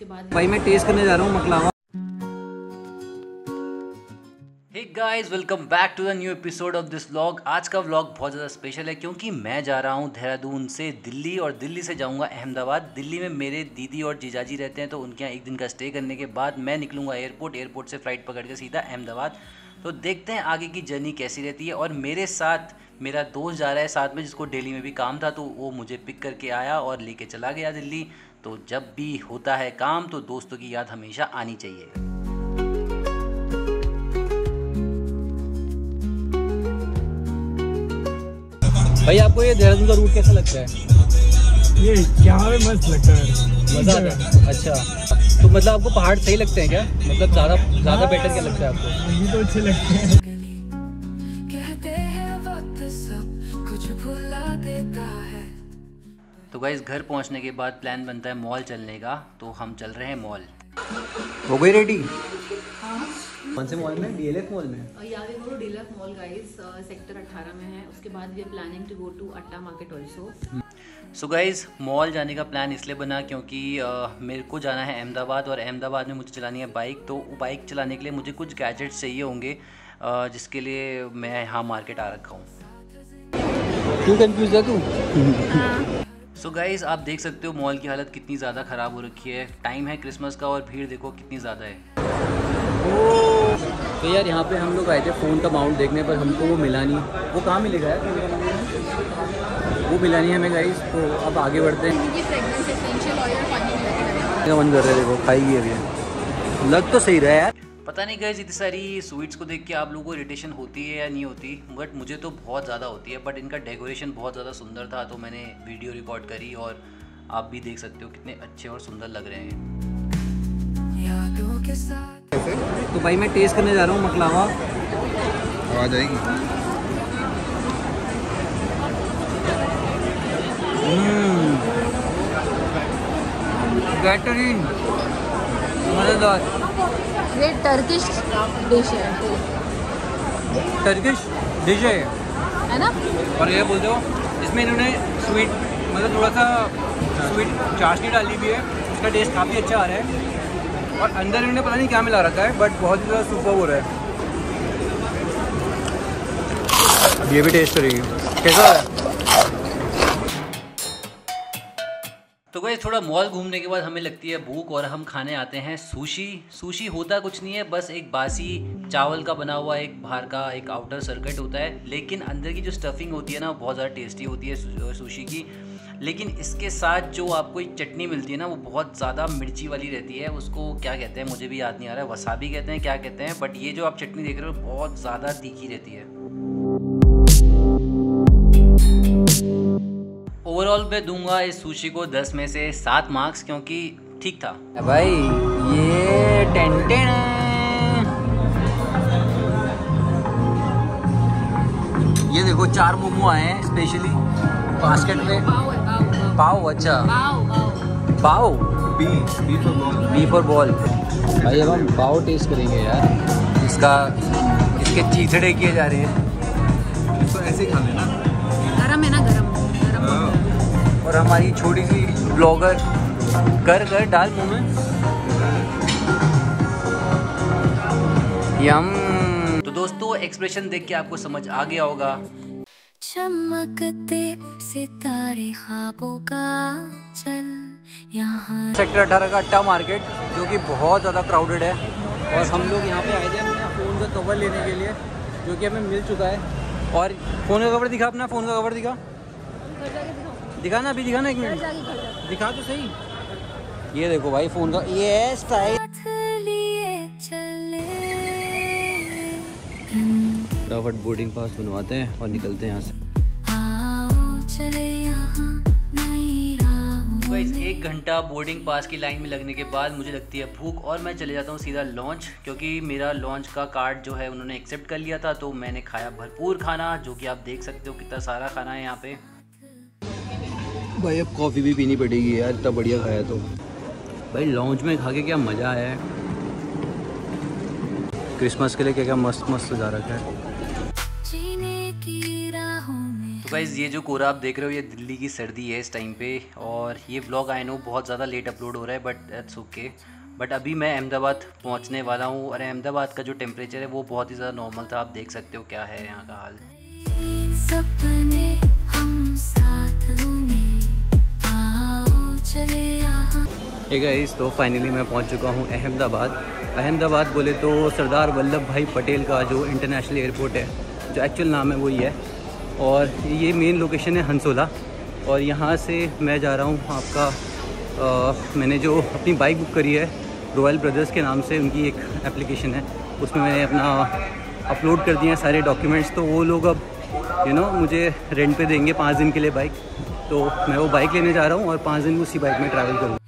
उसके बाद भाई मैं टेस्ट करने जा रहा हूँ मकलावा। Hey guys welcome back to the new episode of this vlog आज का व्लॉग बहुत ज़्यादा स्पेशल है क्योंकि मैं जा रहा हूँ देहरादून से दिल्ली और दिल्ली से जाऊँगा अहमदाबाद। दिल्ली में मेरे दीदी और जीजाजी रहते हैं तो उनके यहाँ एक दिन का स्टे करने के बाद मैं निकलूँगा एयरपोर्ट एयरपोर्ट से फ़्लाइट पकड़ के सीधा अहमदाबाद। तो देखते हैं आगे की जर्नी कैसी रहती है और मेरे साथ मेरा दोस्त जा रहा है साथ में जिसको दिल्ली में भी काम था तो वो मुझे पिक करके आया और लेके चला गया दिल्ली। तो जब भी होता है काम तो दोस्तों की याद हमेशा आनी चाहिए। भाई आपको ये देहरादून का रूट कैसा लगता है? ये क्या में मस्त लगता है। मज़ा आता है? अच्छा। तो मतलब आपको पहाड़ सही लगते हैं क्या? मतलब ज़्यादा ज़्यादा बेटर क्या लगता है आपको? ये तो अच्छे लगते हैं। कहते हैं वक्त सब कुछ भुला देता है। तो गाइज़ घर पहुँचने के बाद प्लान बनता है मॉल चलने का तो हम चल रहे हैं मॉल हो गई रेडी कौन से मॉल में? डीएलएफ मॉल में? यावे गुरु डीलक मॉल गाइस सेक्टर 18 में है। उसके बाद we are planning to go to Atta market also so guys mall जाने का प्लान इसलिए बना क्योंकि अ, मेरे को जाना है अहमदाबाद और अहमदाबाद में मुझे चलानी है बाइक तो बाइक चलाने के लिए मुझे कुछ गैजेट्स चाहिए होंगे अ, जिसके लिए मैं यहाँ मार्केट आ रखा हूँ. क्यों कंफ्यूज है तू? सो so गाइज़ आप देख सकते हो मॉल की हालत कितनी ज़्यादा ख़राब हो रखी है। टाइम है क्रिसमस का और भीड़ देखो कितनी ज़्यादा है। तो यार यहाँ पे हम लोग आए थे फ़ोन का माउंट देखने पर हमको वो मिला नहीं। वो कहाँ मिलेगा यार? वो मिला नहीं हमें गाइज़ तो अब आगे बढ़ते हैं। मन कर रहा है? देखो खाई अभी। लग तो सही रहा है यार। पता नहीं गैस इतनी सारी स्वीट्स को देख के आप लोगों को इरिटेशन होती है या नहीं होती बट मुझे तो बहुत ज़्यादा होती है बट इनका डेकोरेशन बहुत ज़्यादा सुंदर था तो मैंने वीडियो रिकॉर्ड करी और आप भी देख सकते हो कितने अच्छे और सुंदर लग रहे हैं। यादों के साथ। तो भाई मैं टेस्ट करने जा रहा हूँ मकलावा। आवाज़ आएगी। बेहतरीन मज़ेदार। ये टर्किश डिश है। टर्किश डिश है है ना? और ये बोलते हो इसमें इन्होंने स्वीट मतलब थोड़ा सा स्वीट चाशनी डाली भी है। इसका टेस्ट काफ़ी अच्छा आ रहा है। और अंदर इन्होंने पता नहीं क्या मिला रखा है बट बहुत ही ज़्यादा सुपर हो रहा है। अब ये भी टेस्ट करेगी कैसा है? तो गैस थोड़ा मॉल घूमने के बाद हमें लगती है भूख और हम खाने आते हैं सुशी। सुशी होता कुछ नहीं है, बस एक बासी चावल का बना हुआ एक बाहर का एक आउटर सर्किट होता है। लेकिन अंदर की जो स्टफिंग होती है ना, बहुत ज़्यादा टेस्टी होती है सुशी की। लेकिन इसके साथ जो आपको एक चटनी मिलती है ना, वो बहुत ज़्यादा मिर्ची वाली रहती है। उसको क्या कहते हैं, मुझे भी याद नहीं आ रहा है। वसाबी कहते हैं, क्या कहते हैं बट ये जो आप चटनी देख रहे हो, बहुत ज़्यादा तीखी रहती है। ओवरऑल मैं दूँगा इस सुशी को 10 में से सात मार्क्स क्योंकि ठीक था। भाई ये टेंटेन। ये देखो चार मोमो आए हैं स्पेशली बास्केट में। पाव पाव पाव पाव अच्छा। पाव? पाव B B for ball B for ball भाई अब हम पाव टेस्ट करेंगे यार। इसका इसके चीथड़े किए जा रहे हैं। तो ऐसे ही खा लेना। और हमारी छोटी सी ब्लॉगर कर कर डाल मुँह में। यम। तो दोस्तों एक्सप्रेशन देख के आपको समझ आ गया होगा। चमकते सितारे ख्वाबों का चल यहाँ सेक्टर अठारह का अट्टा मार्केट जो कि बहुत ज़्यादा क्राउडेड है। और हम लोग यहाँ पे आए थे अपना फ़ोन का कवर लेने के लिए जो कि हमें मिल चुका है। और फ़ोन का कवर दिखा अपना फ़ोन का कवर दिखा। दिखा ना अभी दिखाना एक मिनट। दिखा तो सही। ये देखो भाई फ़ोन का ये स्टाइल फटाफट बोर्डिंग पास बनवाते हैं और निकलते हैं यहाँ से। आओ चले यहाँ नई राहों गाइस एक घंटा बोर्डिंग पास की लाइन में लगने के बाद मुझे लगती है भूख और मैं चले जाता हूँ सीधा लॉन्च क्योंकि मेरा लॉन्च का कार्ड जो है उन्होंने एक्सेप्ट कर लिया था तो मैंने खाया भरपूर खाना जो कि आप देख सकते हो कितना सारा खाना है यहाँ पे। भाई अब कॉफ़ी भी पीनी पड़ेगी यार इतना बढ़िया खाया तो। भाई लॉन्च में खा के क्या मज़ा आया है? क्रिसमस के लिए क्या क्या मस्त मस्त सजा रखा है। तो गाइज़ ये जो कोरा आप देख रहे हो ये दिल्ली की सर्दी है इस टाइम पे और ये व्लॉग आई नो बहुत ज़्यादा लेट अपलोड हो रहा है बट दैट्स ओके बट अभी मैं अहमदाबाद पहुँचने वाला हूँ और अहमदाबाद का जो टेम्परेचर है वो बहुत ही ज़्यादा नॉर्मल था। आप देख सकते हो क्या है यहाँ का हाल। सपने हम साथ चले गाइस तो फाइनली मैं पहुँच चुका हूँ अहमदाबाद। अहमदाबाद बोले तो सरदार वल्लभ भाई पटेल का जो इंटरनेशनल एयरपोर्ट है जो एक्चुअल नाम है वही है। और ये मेन लोकेशन है हंसोला। और यहाँ से मैं जा रहा हूँ आपका आ, मैंने जो अपनी बाइक बुक करी है रॉयल ब्रदर्स के नाम से उनकी एक एप्लीकेशन है। उसमें मैंने अपना अपलोड कर हैं सारे डॉक्यूमेंट्स तो वो लोग अब यू नो मुझे रेंट पे देंगे पाँच दिन के लिए बाइक तो मैं वो बाइक लेने जा रहा हूँ और पाँच दिन उसी बाइक में ट्रैवल करूँगा।